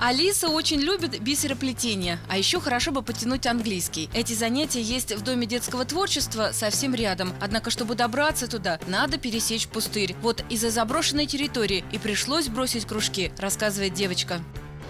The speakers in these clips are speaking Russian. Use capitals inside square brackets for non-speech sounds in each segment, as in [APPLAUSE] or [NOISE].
Алиса очень любит бисероплетение, а еще хорошо бы потянуть английский. Эти занятия есть в Доме детского творчества совсем рядом. Однако, чтобы добраться туда, надо пересечь пустырь. Вот из-за заброшенной территории и пришлось бросить кружки, рассказывает девочка.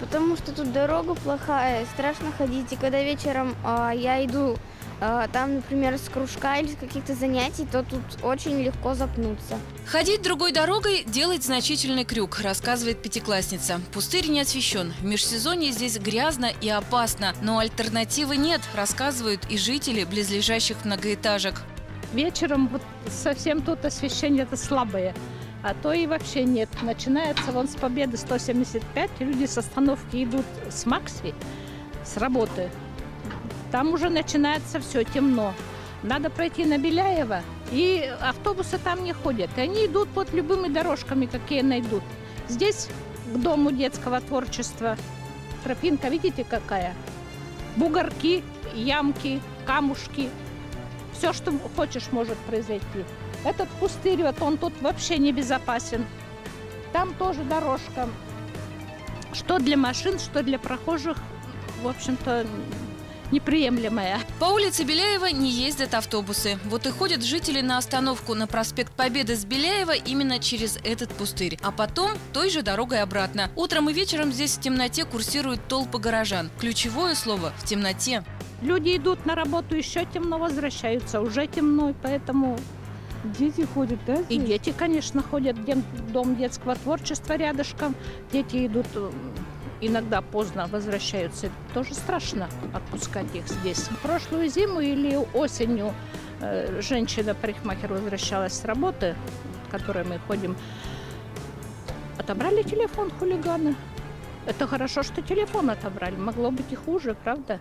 Потому что тут дорога плохая, страшно ходить. И когда вечером а, я иду там, например, с кружка или с каких-то занятий, то тут очень легко запнуться. Ходить другой дорогой делает значительный крюк, рассказывает пятиклассница. Пустырь не освещен. В межсезонье здесь грязно и опасно, но альтернативы нет, рассказывают и жители близлежащих многоэтажек. Вечером вот совсем тут освещение это слабое, а то и вообще нет. Начинается вон с Победы 175, люди с остановки идут с Макси, с работы. Там уже начинается все темно. Надо пройти на Беляева, и автобусы там не ходят. И они идут под любыми дорожками, какие найдут. Здесь к дому детского творчества тропинка, видите, какая? Бугорки, ямки, камушки. Все, что хочешь, может произойти. Этот пустырь, вот он тут вообще небезопасен. Там тоже дорожка. Что для машин, что для прохожих, в общем-то, неприемлемая. По улице Беляева не ездят автобусы. Вот и ходят жители на остановку на проспект Победы с Беляева именно через этот пустырь. А потом той же дорогой обратно. Утром и вечером здесь в темноте курсируют толпы горожан. Ключевое слово – в темноте. Люди идут на работу, еще темно возвращаются, уже темно, поэтому Дети ходят, да? и здесь? дети, конечно, ходят дом детского творчества рядышком. Дети идут м, иногда поздно возвращаются. Тоже страшно отпускать их здесь. Прошлую зиму или осенью э, женщина-парикмахер возвращалась с работы, в которой мы ходим. Отобрали телефон хулиганы. Это хорошо, что телефон отобрали. Могло быть и хуже, правда?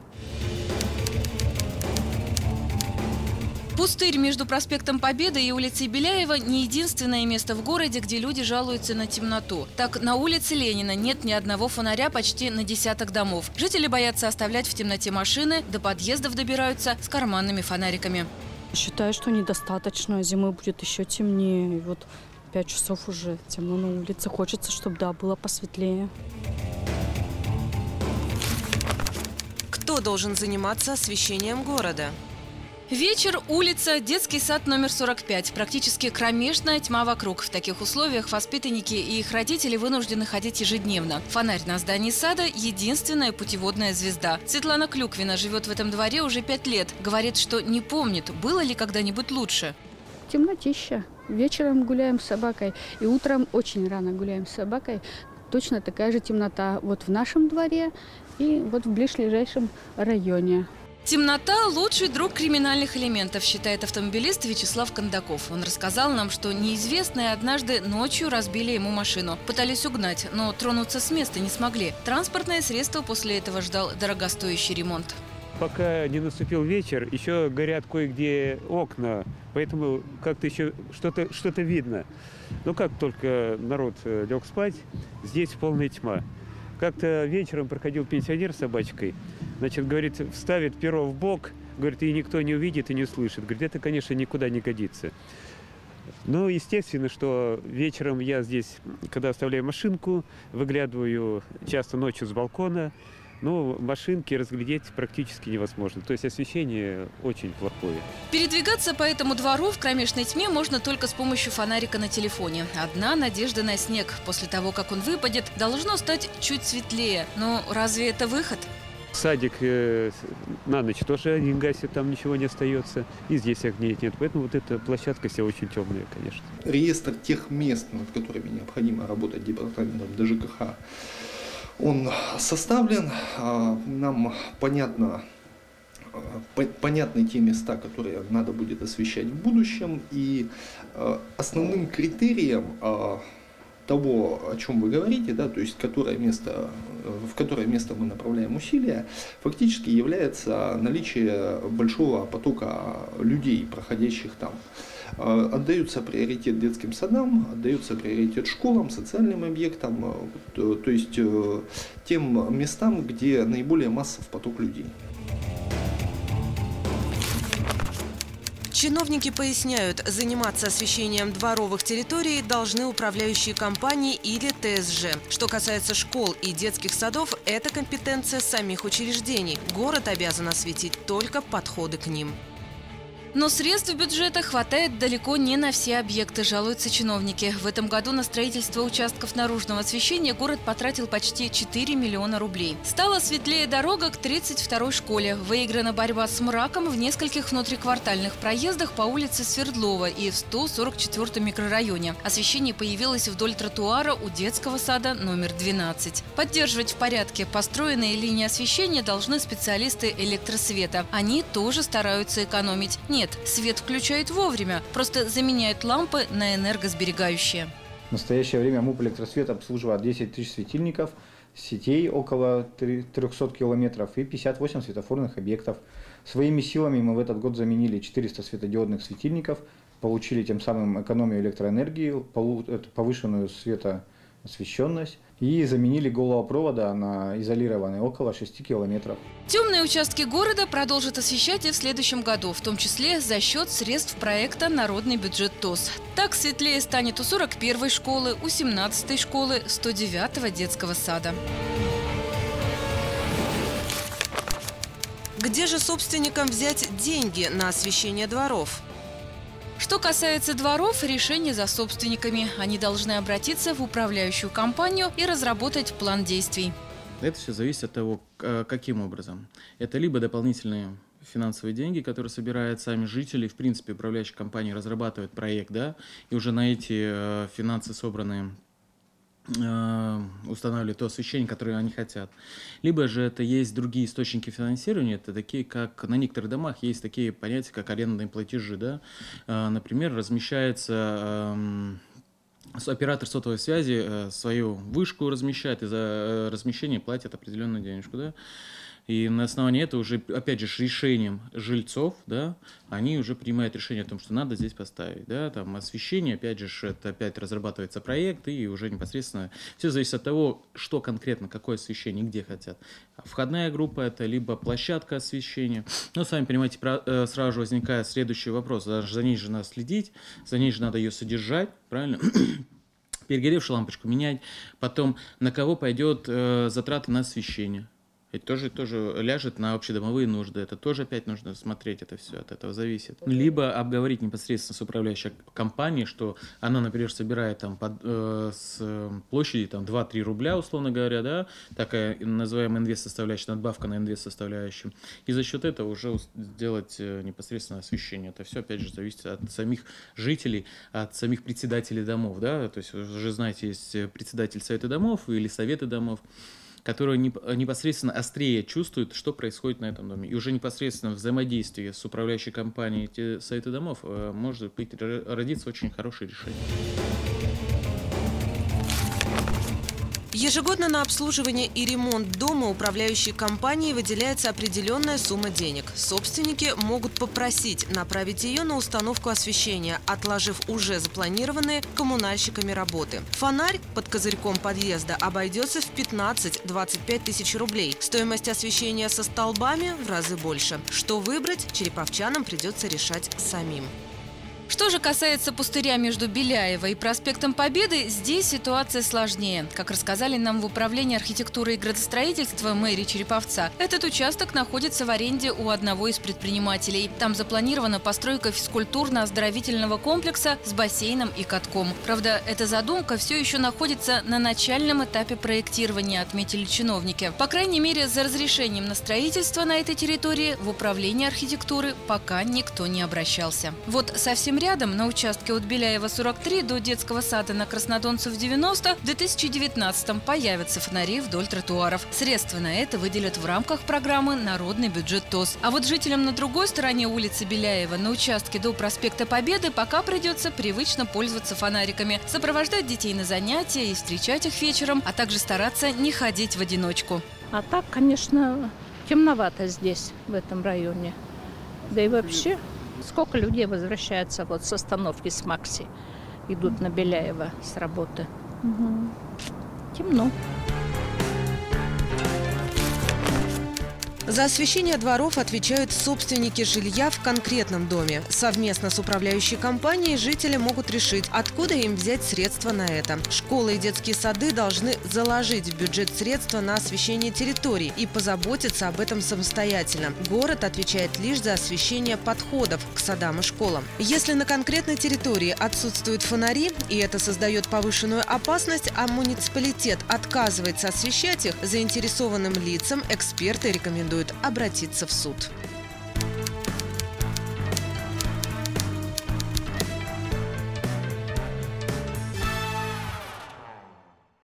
Пустырь между проспектом Победы и улицей Беляева не единственное место в городе, где люди жалуются на темноту. Так, на улице Ленина нет ни одного фонаря почти на десяток домов. Жители боятся оставлять в темноте машины, до подъездов добираются с карманными фонариками. Считаю, что недостаточно. Зимой будет еще темнее. И вот пять часов уже темно на улице. Хочется, чтобы, да, было посветлее. Кто должен заниматься освещением города? Вечер, улица, детский сад номер 45. Практически кромешная тьма вокруг. В таких условиях воспитанники и их родители вынуждены ходить ежедневно. Фонарь на здании сада – единственная путеводная звезда. Светлана Клюквина живет в этом дворе уже пять лет. Говорит, что не помнит, было ли когда-нибудь лучше. Темнотища. Вечером гуляем с собакой. И утром очень рано гуляем с собакой. Точно такая же темнота вот в нашем дворе и вот в ближайшем районе. Темнота – лучший друг криминальных элементов, считает автомобилист Вячеслав Кондаков. Он рассказал нам, что неизвестные однажды ночью разбили ему машину. Пытались угнать, но тронуться с места не смогли. Транспортное средство после этого ждал дорогостоящий ремонт. Пока не наступил вечер, еще горят кое-где окна, поэтому как-то еще что-то что видно. Но как только народ э, лег спать, здесь полная тьма. Как-то вечером проходил пенсионер с собачкой, значит, говорит, вставит перо в бок, говорит, и никто не увидит и не услышит. Говорит, это, конечно, никуда не годится. Ну, естественно, что вечером я здесь, когда оставляю машинку, выглядываю часто ночью с балкона, ну, машинки разглядеть практически невозможно. То есть освещение очень плохое. Передвигаться по этому двору в кромешной тьме можно только с помощью фонарика на телефоне. Одна надежда на снег. После того, как он выпадет, должно стать чуть светлее. Но разве это выход? Садик э, на ночь тоже один гасит, там ничего не остается. И здесь огней нет. Поэтому вот эта площадка вся очень темная, конечно. реестр тех мест, над которыми необходимо работать департаментом ДЖКХ, он составлен. А, Нам понятно, а, по- понятны те места, которые надо будет освещать в будущем. И а, основным критерием того, о чем вы говорите, да, то есть которое место, в которое место мы направляем усилия, фактически является наличие большого потока людей, проходящих там. Э, Отдается приоритет детским садам, отдается приоритет школам, социальным объектам, э, э, то есть э, тем местам, где наиболее массов поток людей. Чиновники поясняют, заниматься освещением дворовых территорий должны управляющие компании или ТСЖ. Что касается школ и детских садов, это компетенция самих учреждений. Город обязан осветить только подходы к ним. Но средств бюджета хватает далеко не на все объекты, жалуются чиновники. В этом году на строительство участков наружного освещения город потратил почти 4 миллиона рублей. Стала светлее дорога к 32-й школе. Выиграна борьба с мраком в нескольких внутриквартальных проездах по улице Свердлова и в 144-м микрорайоне. Освещение появилось вдоль тротуара у детского сада номер 12. Поддерживать в порядке построенные линии освещения должны специалисты электросвета. Они тоже стараются экономить. Нет, нет, свет включают вовремя, просто заменяют лампы на энергосберегающие. В настоящее время МУП «Электросвет» обслуживает 10 тысяч светильников, сетей около 300 километров и 58 светофорных объектов. Своими силами мы в этот год заменили 400 светодиодных светильников, получили тем самым экономию электроэнергии, повышенную светоосвещенность и заменили голого провода на изолированный около 6 километров. Темные участки города продолжат освещать и в следующем году, в том числе за счет средств проекта «Народный бюджет ТОС». Так светлее станет у 41-й школы, у 17-й школы, 109-го детского сада. Где же собственникам взять деньги на освещение дворов? Что касается дворов, решение за собственниками. Они должны обратиться в управляющую компанию и разработать план действий. Это все зависит от того, каким образом. Это либо дополнительные финансовые деньги, которые собирают сами жители. В принципе, управляющая компания разрабатывает проект, да, и уже на эти э, финансы собранные Э, устанавливают то освещение, которое они хотят. Либо же это есть другие источники финансирования, это такие, как на некоторых домах есть такие понятия, как арендные платежи. Да? Э, например, размещается эм, оператор сотовой связи э, свою вышку размещает, и за размещение платит определенную денежку. Да? И на основании этого уже, опять же, решением жильцов, да, они уже принимают решение о том, что надо здесь поставить, да, там освещение, опять же, это опять разрабатывается проект, и уже непосредственно все зависит от того, что конкретно, какое освещение, где хотят. Входная группа это либо площадка освещения. Но, сами понимаете, э, сразу же возникает следующий вопрос. За ней же надо следить, за ней же надо ее содержать, правильно? [CLEARS THROAT] перегоревшую лампочку менять, потом на кого пойдет э, затраты на освещение, это тоже, тоже ляжет на общедомовые нужды. Это тоже опять нужно смотреть, это все от этого зависит. Либо обговорить непосредственно с управляющей компанией, что она, например, собирает там под, э, с площади там 2-3 рубля, условно говоря, да, такая называемая инвест-составляющая, надбавка на инвест-составляющую. И за счет этого уже сделать э, непосредственно освещение. Это все, опять же, зависит от самих жителей, от самих председателей домов, да, то есть вы уже знаете, есть председатель совета домов или советы домов которые непосредственно острее чувствуют, что происходит на этом доме. И уже непосредственно взаимодействие с управляющей компанией эти сайты домов э, может быть родиться очень хорошее решение. Ежегодно на обслуживание и ремонт дома управляющей компании выделяется определенная сумма денег. Собственники могут попросить направить ее на установку освещения, отложив уже запланированные коммунальщиками работы. Фонарь под козырьком подъезда обойдется в 15-25 тысяч рублей. Стоимость освещения со столбами в разы больше. Что выбрать, череповчанам придется решать самим. Что же касается пустыря между Беляева и проспектом Победы, здесь ситуация сложнее. Как рассказали нам в Управлении архитектуры и градостроительства мэрии Череповца, этот участок находится в аренде у одного из предпринимателей. Там запланирована постройка физкультурно-оздоровительного комплекса с бассейном и катком. Правда, эта задумка все еще находится на начальном этапе проектирования, отметили чиновники. По крайней мере, за разрешением на строительство на этой территории в Управлении архитектуры пока никто не обращался. Вот совсем рядом, на участке от Беляева 43 до детского сада на Краснодонцев 90, в 2019-м появятся фонари вдоль тротуаров. Средства на это выделят в рамках программы «Народный бюджет ТОС». А вот жителям на другой стороне улицы Беляева, на участке до проспекта Победы, пока придется привычно пользоваться фонариками, сопровождать детей на занятия и встречать их вечером, а также стараться не ходить в одиночку. А так, конечно, темновато здесь, в этом районе. Да и вообще Сколько людей возвращается вот с остановки с Макси, идут на Беляева с работы. Угу. Темно. За освещение дворов отвечают собственники жилья в конкретном доме. Совместно с управляющей компанией жители могут решить, откуда им взять средства на это. Школы и детские сады должны заложить в бюджет средства на освещение территорий и позаботиться об этом самостоятельно. Город отвечает лишь за освещение подходов к садам и школам. Если на конкретной территории отсутствуют фонари, и это создает повышенную опасность, а муниципалитет отказывается освещать их, заинтересованным лицам эксперты рекомендуют обратиться в суд.